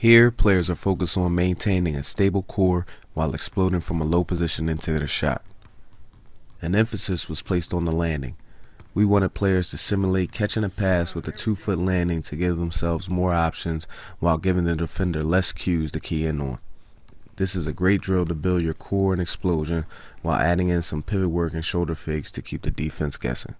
Here, players are focused on maintaining a stable core while exploding from a low position into their shot. An emphasis was placed on the landing. We wanted players to simulate catching a pass with a two foot landing to give themselves more options while giving the defender less cues to key in on. This is a great drill to build your core and explosion while adding in some pivot work and shoulder fakes to keep the defense guessing.